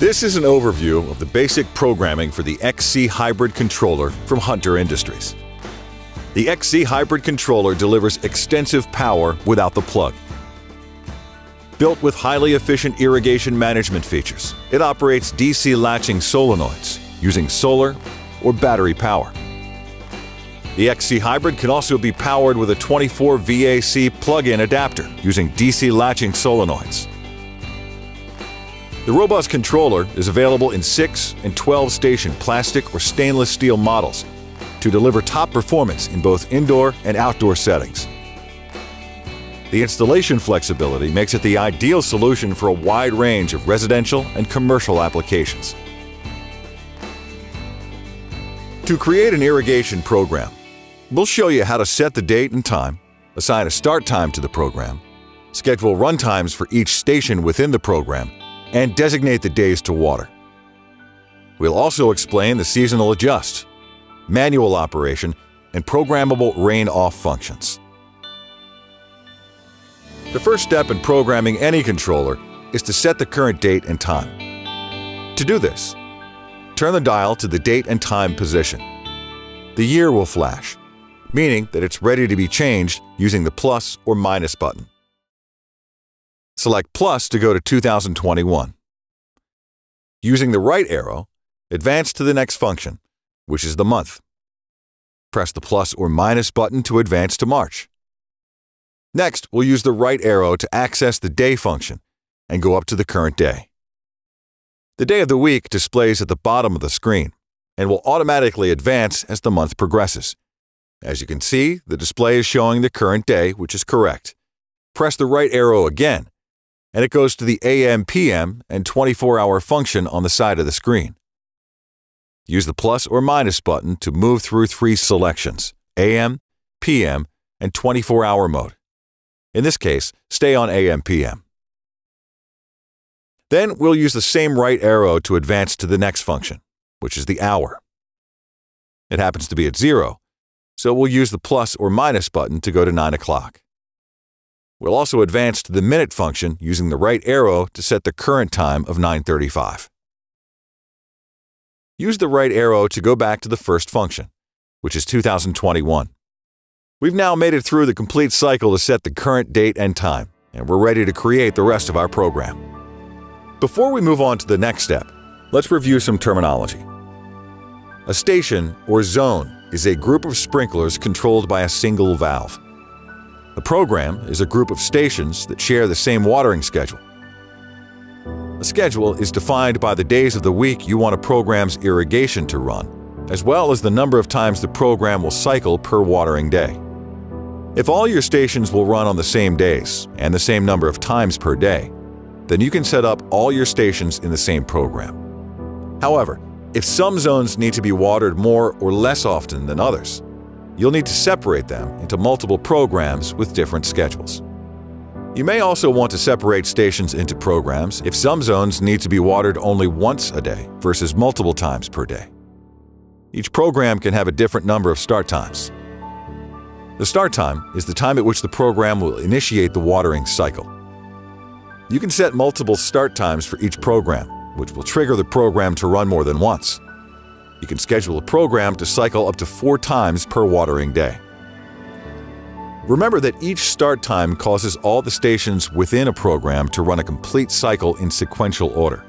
This is an overview of the basic programming for the XC Hybrid Controller from Hunter Industries. The XC Hybrid Controller delivers extensive power without the plug. Built with highly efficient irrigation management features, it operates DC latching solenoids using solar or battery power. The XC Hybrid can also be powered with a 24 VAC plug-in adapter using DC latching solenoids. The robust controller is available in 6 and 12 station plastic or stainless steel models to deliver top performance in both indoor and outdoor settings. The installation flexibility makes it the ideal solution for a wide range of residential and commercial applications. To create an irrigation program, we'll show you how to set the date and time, assign a start time to the program, schedule run times for each station within the program, and designate the days to water. We'll also explain the seasonal adjust, manual operation, and programmable rain-off functions. The first step in programming any controller is to set the current date and time. To do this, turn the dial to the date and time position. The year will flash, meaning that it's ready to be changed using the plus or minus button. Select plus to go to 2021. Using the right arrow, advance to the next function, which is the month. Press the plus or minus button to advance to March. Next, we'll use the right arrow to access the day function and go up to the current day. The day of the week displays at the bottom of the screen and will automatically advance as the month progresses. As you can see, the display is showing the current day, which is correct. Press the right arrow again, and it goes to the AM, PM, and 24-hour function on the side of the screen. Use the plus or minus button to move through three selections, AM, PM, and 24-hour mode. In this case, stay on AM, PM. Then we'll use the same right arrow to advance to the next function, which is the hour. It happens to be at zero, so we'll use the plus or minus button to go to 9 o'clock. We'll also advance to the minute function using the right arrow to set the current time of 9.35. Use the right arrow to go back to the first function, which is 2021. We've now made it through the complete cycle to set the current date and time, and we're ready to create the rest of our program. Before we move on to the next step, let's review some terminology. A station, or zone, is a group of sprinklers controlled by a single valve. A program is a group of stations that share the same watering schedule. A schedule is defined by the days of the week you want a program's irrigation to run, as well as the number of times the program will cycle per watering day. If all your stations will run on the same days and the same number of times per day, then you can set up all your stations in the same program. However, if some zones need to be watered more or less often than others, you'll need to separate them into multiple programs with different schedules. You may also want to separate stations into programs if some zones need to be watered only once a day versus multiple times per day. Each program can have a different number of start times. The start time is the time at which the program will initiate the watering cycle. You can set multiple start times for each program, which will trigger the program to run more than once. You can schedule a program to cycle up to four times per watering day. Remember that each start time causes all the stations within a program to run a complete cycle in sequential order.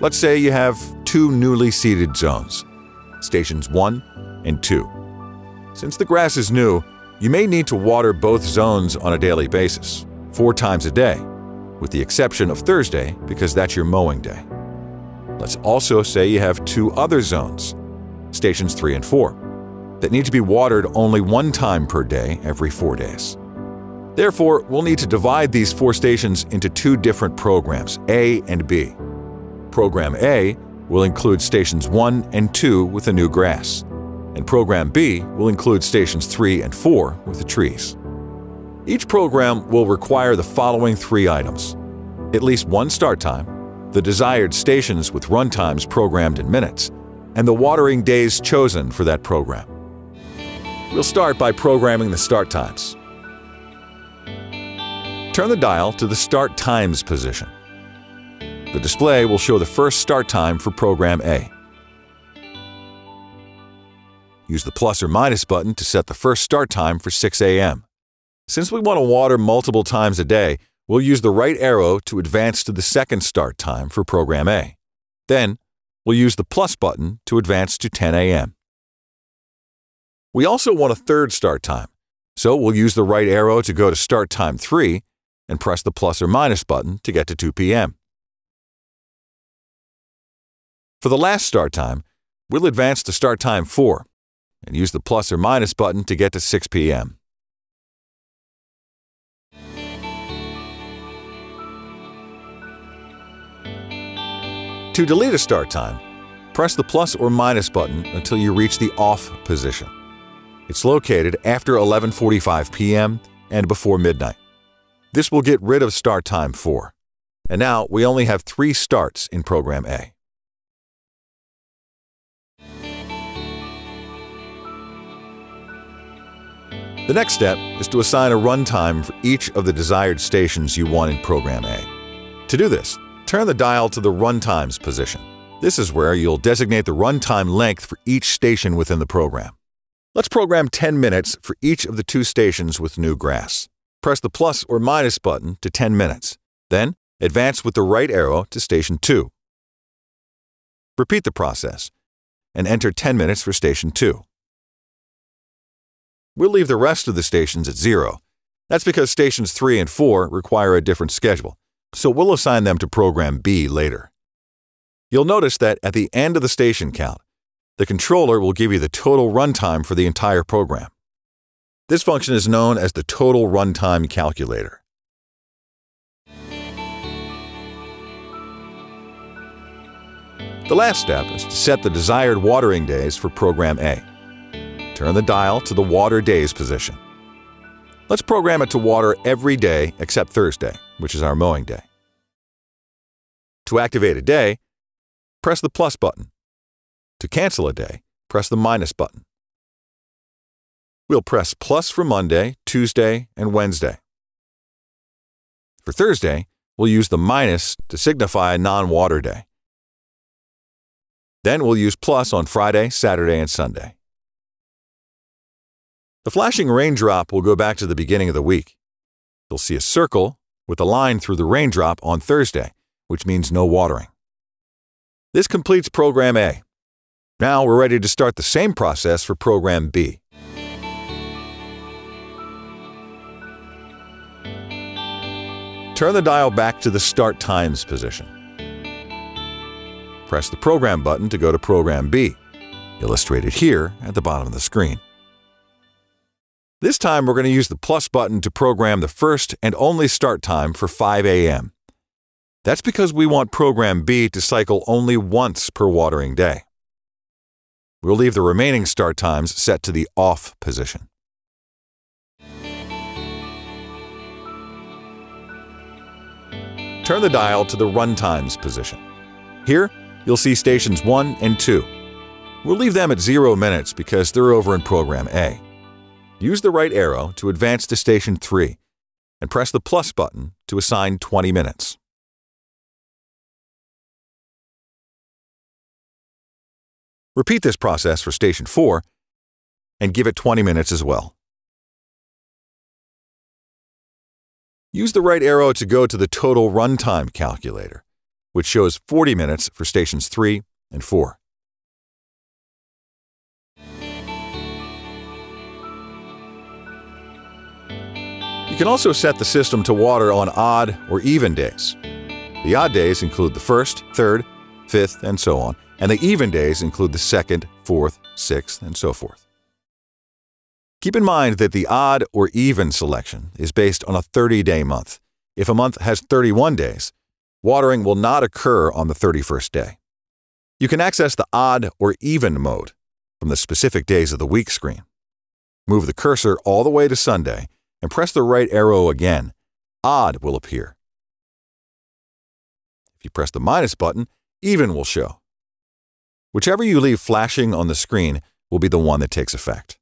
Let's say you have two newly seeded zones, stations 1 and 2. Since the grass is new, you may need to water both zones on a daily basis, four times a day, with the exception of Thursday because that's your mowing day. Let's also say you have two other zones, stations 3 and 4, that need to be watered only one time per day every four days. Therefore, we'll need to divide these four stations into two different programs, A and B. Program A will include stations 1 and 2 with the new grass, and Program B will include stations 3 and 4 with the trees. Each program will require the following three items. At least one start time, the desired stations with run times programmed in minutes, and the watering days chosen for that program. We'll start by programming the start times. Turn the dial to the Start Times position. The display will show the first start time for program A. Use the plus or minus button to set the first start time for 6 a.m. Since we want to water multiple times a day, we'll use the right arrow to advance to the second start time for program A. Then, we'll use the plus button to advance to 10 a.m. We also want a third start time, so we'll use the right arrow to go to start time 3 and press the plus or minus button to get to 2 p.m. For the last start time, we'll advance to start time 4 and use the plus or minus button to get to 6 p.m. To delete a start time, press the plus or minus button until you reach the off position. It's located after 11:45 p.m. and before midnight. This will get rid of start time 4. And now we only have 3 starts in program A. The next step is to assign a runtime for each of the desired stations you want in Program A. To do this, turn the dial to the Runtimes position. This is where you'll designate the runtime length for each station within the program. Let's program 10 minutes for each of the two stations with new grass. Press the plus or minus button to 10 minutes. Then, advance with the right arrow to station 2. Repeat the process and enter 10 minutes for station 2. We'll leave the rest of the stations at zero. That's because stations 3 and 4 require a different schedule, so we'll assign them to program B later. You'll notice that at the end of the station count, the controller will give you the total runtime for the entire program. This function is known as the total runtime calculator. The last step is to set the desired watering days for program A. Turn the dial to the water days position. Let's program it to water every day except Thursday, which is our mowing day. To activate a day, press the plus button. To cancel a day, press the minus button. We'll press plus for Monday, Tuesday, and Wednesday. For Thursday, we'll use the minus to signify a non-water day. Then we'll use plus on Friday, Saturday, and Sunday. The flashing raindrop will go back to the beginning of the week. You'll see a circle with a line through the raindrop on Thursday, which means no watering. This completes Program A. Now we're ready to start the same process for Program B. Turn the dial back to the Start Times position. Press the Program button to go to Program B, illustrated here at the bottom of the screen. This time we're going to use the plus button to program the first and only start time for 5 a.m. That's because we want program B to cycle only once per watering day. We'll leave the remaining start times set to the off position. Turn the dial to the run times position. Here, you'll see stations 1 and 2. We'll leave them at 0 minutes because they're over in program A. Use the right arrow to advance to station 3 and press the plus button to assign 20 minutes. Repeat this process for station 4 and give it 20 minutes as well. Use the right arrow to go to the total runtime calculator, which shows 40 minutes for stations 3 and 4. Can also set the system to water on odd or even days. The odd days include the first, third, fifth, and so on, and the even days include the second, fourth, sixth, and so forth. Keep in mind that the odd or even selection is based on a 30-day month. If a month has 31 days, watering will not occur on the 31st day. You can access the odd or even mode from the specific days of the week screen. Move the cursor all the way to Sunday and press the right arrow again, odd will appear. If you press the minus button, even will show. Whichever you leave flashing on the screen will be the one that takes effect.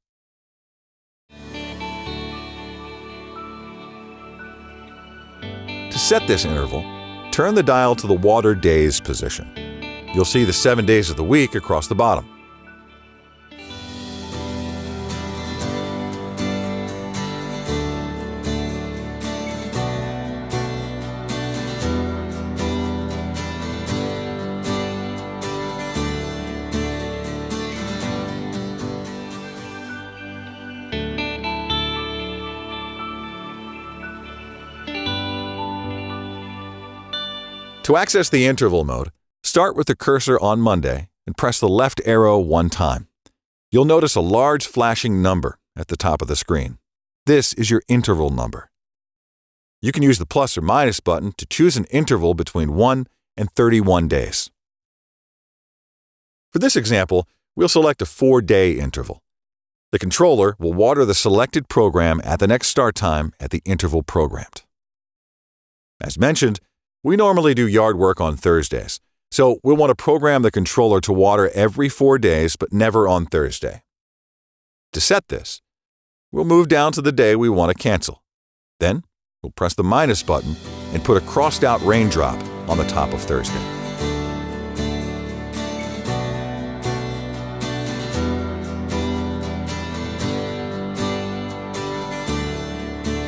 To set this interval, turn the dial to the water days position. You'll see the seven days of the week across the bottom. To access the interval mode, start with the cursor on Monday and press the left arrow one time. You'll notice a large flashing number at the top of the screen. This is your interval number. You can use the plus or minus button to choose an interval between 1 and 31 days. For this example, we'll select a 4-day interval. The controller will water the selected program at the next start time at the interval programmed. As mentioned, we normally do yard work on Thursdays, so we'll want to program the controller to water every four days but never on Thursday. To set this, we'll move down to the day we want to cancel. Then, we'll press the minus button and put a crossed out raindrop on the top of Thursday.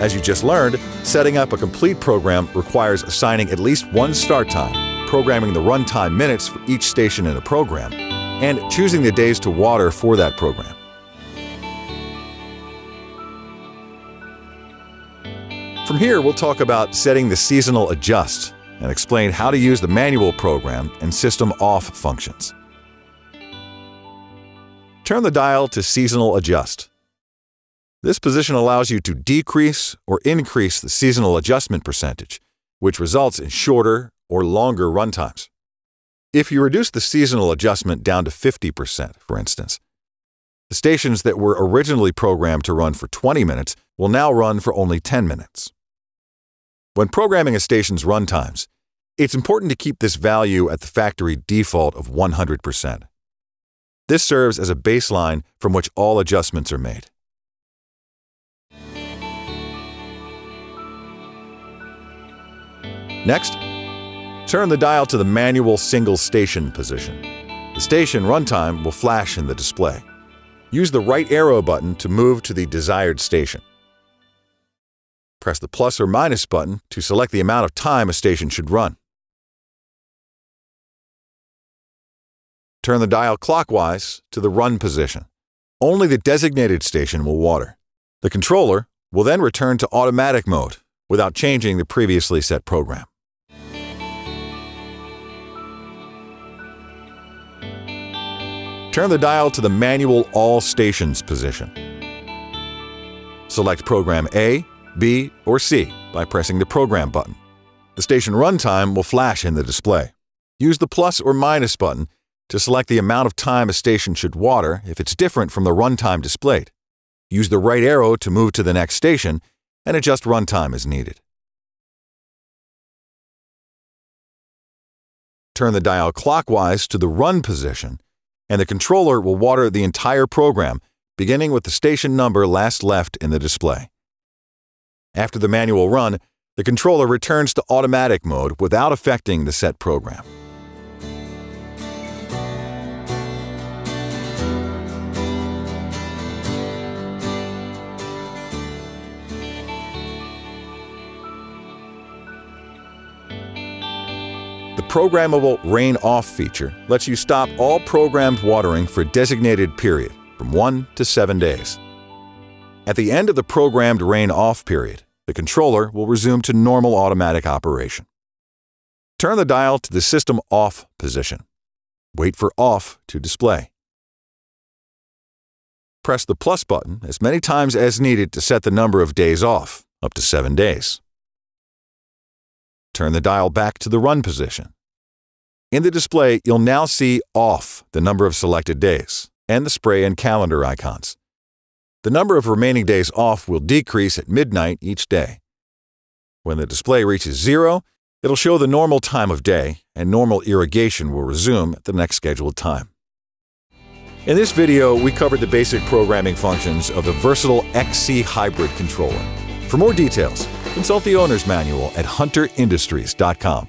As you just learned, setting up a complete program requires assigning at least one start time, programming the runtime minutes for each station in a program, and choosing the days to water for that program. From here, we'll talk about setting the seasonal adjust and explain how to use the manual program and system off functions. Turn the dial to seasonal adjust. This position allows you to decrease or increase the seasonal adjustment percentage, which results in shorter or longer runtimes. If you reduce the seasonal adjustment down to 50%, for instance, the stations that were originally programmed to run for 20 minutes will now run for only 10 minutes. When programming a station's runtimes, it's important to keep this value at the factory default of 100%. This serves as a baseline from which all adjustments are made. Next, turn the dial to the manual single station position. The station runtime will flash in the display. Use the right arrow button to move to the desired station. Press the plus or minus button to select the amount of time a station should run. Turn the dial clockwise to the run position. Only the designated station will water. The controller will then return to automatic mode without changing the previously set program. Turn the dial to the manual All Stations position. Select Program A, B, or C by pressing the Program button. The station runtime will flash in the display. Use the plus or minus button to select the amount of time a station should water if it's different from the runtime displayed. Use the right arrow to move to the next station and adjust runtime as needed. Turn the dial clockwise to the Run position and the controller will water the entire program, beginning with the station number last left in the display. After the manual run, the controller returns to automatic mode without affecting the set program. Programmable rain off feature lets you stop all programmed watering for a designated period from 1 to 7 days. At the end of the programmed rain off period, the controller will resume to normal automatic operation. Turn the dial to the system off position. Wait for off to display. Press the plus button as many times as needed to set the number of days off, up to 7 days. Turn the dial back to the run position. In the display, you'll now see off the number of selected days and the spray and calendar icons. The number of remaining days off will decrease at midnight each day. When the display reaches zero, it'll show the normal time of day and normal irrigation will resume at the next scheduled time. In this video, we covered the basic programming functions of the versatile XC Hybrid controller. For more details, consult the owner's manual at hunterindustries.com.